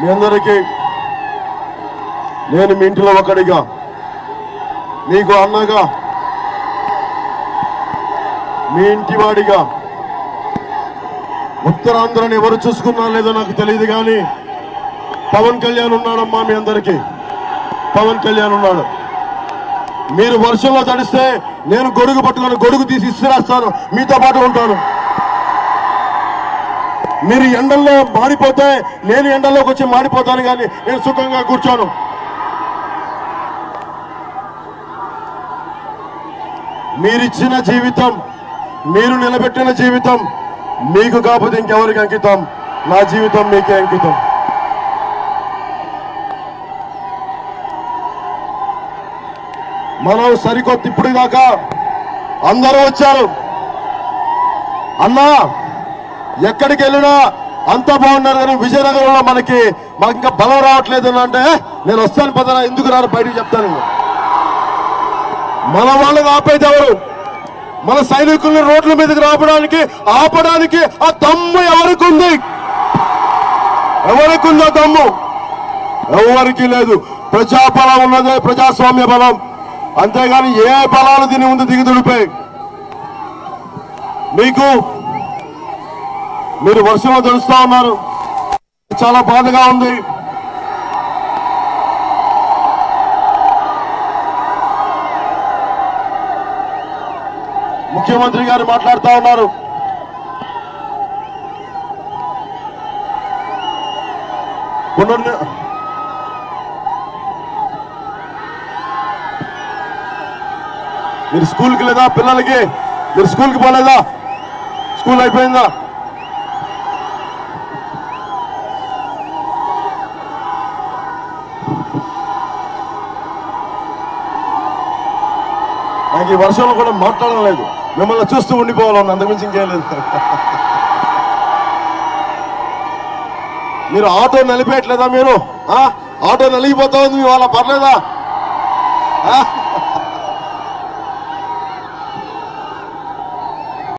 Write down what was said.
మీ అందరికీ నేను మీ ఇంటిలో ఒకడిగా మీకు అన్నగా మీ ఇంటి వాడిగా ఉత్తరాంధ్రని ఎవరు చూసుకున్నా లేదో నాకు తెలియదు కానీ పవన్ కళ్యాణ్ ఉన్నాడమ్మా మీ అందరికీ. పవన్ కళ్యాణ్ ఉన్నాడు. మీరు వర్షంలో తడిస్తే నేను గొడుగు పట్టుకొని గొడుగు తీసి ఇసిరేస్తాను. మీతో పాటు ఉంటాను. మీరు ఎండల్లో మాడిపోతే నేను ఎండల్లోకి వచ్చి మాడిపోతాను కానీ నేను సుఖంగా కూర్చోను. మీరిచ్చిన జీవితం మీరు నిలబెట్టిన జీవితం మీకు కాకపోతే ఇంకెవరికి అంకితం? నా జీవితం మీకే అంకితం. మనం సరికొత్త ఇప్పుడు దాకా అందరూ వచ్చారు. అన్నా ఎక్కడికి వెళ్ళినా అంతా బాగున్నారు కానీ విజయనగరంలో మనకి మాకు ఇంకా బలం రావట్లేదు అని అంటే నేను వస్తాను పదనా ఎందుకు రాను బయటకు చెప్తాను. మన వాళ్ళని ఆపేది ఎవరు? మన సైనికుల్ని రోడ్ల మీదకి రావడానికి ఆపడానికి ఆ దమ్ము ఎవరికి ఉంది ఎవరికి ఉందో దమ్ము? ఎవరికి లేదు. ప్రజా బలం ఉన్నదే ప్రజాస్వామ్య బలం. అంతేగాని ఏ బలాలు దీని ముందు దిగుదుడిపోయి మీకు మీరు వర్షంలో తెలుస్తా ఉన్నారు. చాలా బాధగా ఉంది. ముఖ్యమంత్రి గారు మాట్లాడుతూ ఉన్నారు. పునర్ని మీరు స్కూల్కి లేదా పిల్లలకి మీరు స్కూల్కి పోలేదా? స్కూల్ అయిపోయిందా? నాకు ఈ వర్షంలో కూడా మాట్లాడడం లేదు. మిమ్మల్ని చూస్తూ ఉండిపోవాలని అంతకుమించి ఇంకేం లేదు. మీరు ఆటో నలిపేయట్లేదా మీరు? ఆ? ఆటో నలిగిపోతా ఉంది మీ వాళ్ళ పర్లేదా